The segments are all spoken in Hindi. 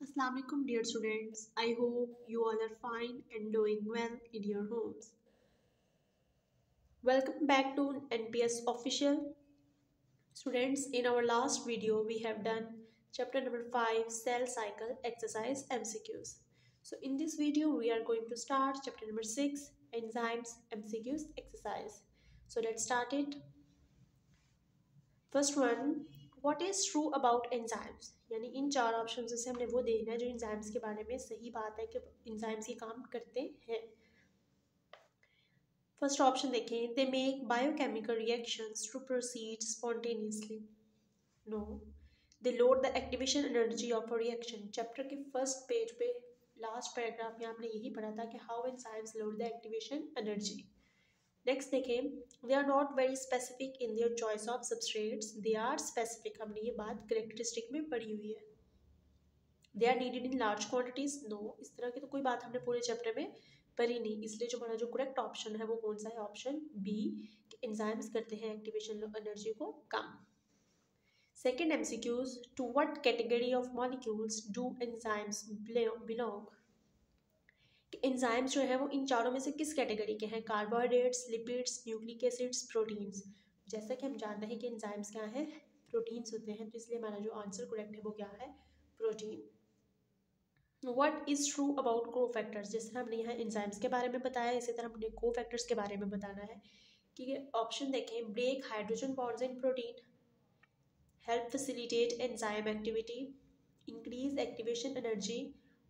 Assalamualaikum dear students. I hope you all are fine and doing well in your homes. Welcome back to NPS official. Students, in our last video we have done chapter number 5 cell cycle exercise MCQs. So in this video we are going to start chapter number 6 enzymes MCQs exercise. So let's start it. First one what is true about enzymes यानी इन चार ऑप्शन से हमने वो देखना है जो इंजाइम्स के बारे में सही बात है कि इंजाइम्स ये काम करते हैं। फ़र्स्ट ऑप्शन देखें they make biochemical reactions to proceed spontaneously no they lower the activation energy of a reaction chapter के फ़र्स्ट पेज पे लास्ट पैराग्राफ में आपने यही पढ़ा था कि how enzymes lower the activation energy next देखें they are not very specific in their choice of substrates they are specific हमने ये बात करेक्टरिस्टिक में पढ़ी हुई है। They are needed in large quantities no इस तरह की तो कोई बात हमने पूरे चैप्टर में पढ़ी नहीं। इसलिए जो हमारा जो करेक्ट ऑप्शन है, वो कौन सा है? ऑप्शन बी एंजाइम्स करते हैं एक्टिवेशन एनर्जी को कम। Second MCQs to what category of molecules do enzymes belong enzymes जो है वो इन चारों में से किस कैटेगरी के हैं? Carbohydrates lipids nucleic acids proteins जैसा कि हम जानते हैं कि एंजाइम्स क्या हैं? प्रोटीन्स होते हैं तो इसलिए हमारा जो आंसर करेक्ट है वो क्या है? Protein what is true about cofactors जिस तरह हमने यहाँ एंजाइम्स के बारे में बताया, इसी तरह हमने को फैक्टर्स के बारे में बताना है कि ऑप्शन देखें break hydrogen bonds in protein help facilitate enzyme activity increase activation energy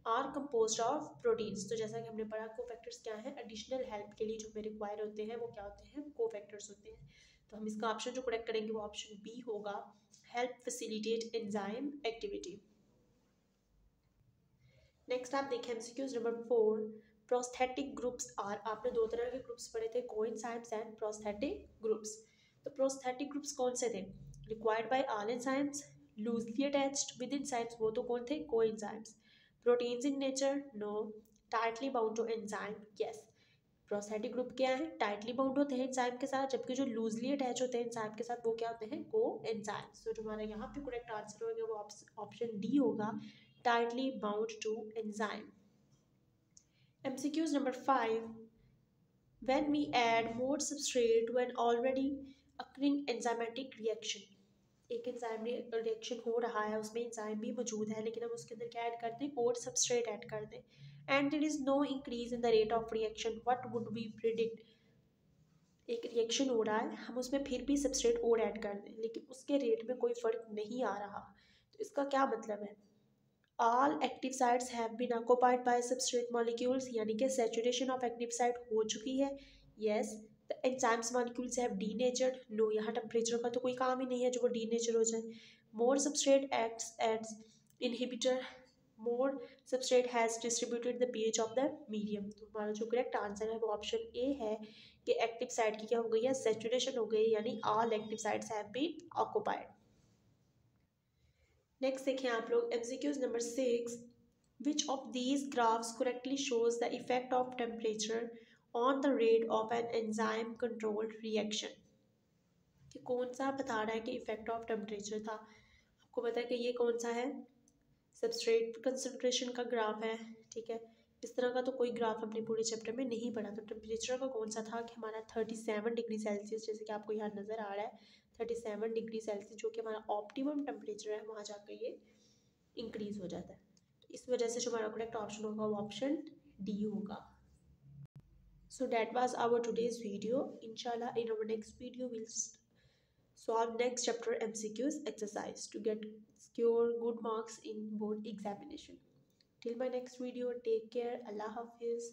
are compose of proteins तो जैसा कि हमने पढ़ा को फैक्टर्स क्या है? एडिशनल हेल्प के लिए जो हमें रिक्वायर होते हैं, वो क्या होते हैं? को फैक्टर्स होते हैं। तो हम इसका ऑप्शन जो करेक्ट करेंगे, वो ऑप्शन बी होगा help facilitate enzyme activity next आप देखें MCQs number four prosthetic groups are आपने दो तरह के ग्रुप्स पढ़े थे कोइंसाइम्स एंड प्रोस्थेटिक ग्रुप्स तो प्रोस्थेटिक ग्रुप्स कौन से थे? Required by all enzymes loosely attached with enzymes वो तो कौन थे? Coenzymes proteins in nature? No. Tightly bound to enzyme? Yes. Prosthetic group क्या है? टाइटली बाउंड होते हैं एंजाइम के साथ, जबकि जो लूजली अटैच होते हैं एंजाइम के साथ, वो क्या होते हैं? को एंजाइम। सो जो हमारा यहाँ पे करेक्ट आंसर होगा, वो ऑप्शन डी होगा, tightly bound to enzyme. MCQs number 5 when we add more substrate to an already occurring enzymatic reaction. एक एंजाइम रिएक्शन हो रहा है उसमें इंजाइम भी मौजूद है लेकिन हम उसके अंदर क्या ऐड कर दें और सबस्ट्रेट ऐड कर दें and there is no increase in the rate of reaction what would be predict एक रिएक्शन हो रहा है हम उसमें फिर भी सबस्ट्रेट और ऐड कर दें लेकिन उसके रेट में कोई फ़र्क नहीं आ रहा। तो इसका क्या मतलब है? All active sites have been occupied by substrate molecules यानी कि सेचुरेशन ऑफ़ एक्टिव साइड हो चुकी है। Yes yes, enzymes molecules have denature no, यहाँ टेम्परेचर का तो कोई काम ही नहीं है जो वो डी नेचर हो जाए। More substrate acts as inhibitor more substrate has distributed the pH of the medium तो हमारा जो करेक्ट आंसर है वो ऑप्शन ए है कि एक्टिव साइड की क्या हो गई है? सेचुरेशन हो गई, यानी all active sites have been occupied next देखें आप लोग MCQs number six which of these graphs correctly shows the effect of temperature on the rate of an enzyme controlled reaction कि कौन सा बता रहा है कि इफ़ेक्ट ऑफ़ टेम्परेचर था? आपको पता है कि ये कौन सा है? सबस्ट्रेट कंसनट्रेशन का ग्राफ है, ठीक है? इस तरह का तो कोई ग्राफ हमने पूरे चैप्टर में नहीं पढ़ा तो टेम्परेचर का कौन सा था कि हमारा थर्टी सेवन डिग्री सेल्सियस जैसे कि आपको यहाँ नज़र आ रहा है थर्टी सेवन डिग्री सेल्सियस जो कि हमारा ऑप्टिमम टेम्परेचर है, वहाँ जाकर ये इंक्रीज़ हो जाता है। तो इस वजह से जो हमारा करेक्ट ऑप्शन होगा, वो ऑप्शन डी होगा। So that was our today's video. Inshallah in our next video we'll solve next chapter mcqs exercise to get secure good marks in board examination. Till my next video take care. Allah hafiz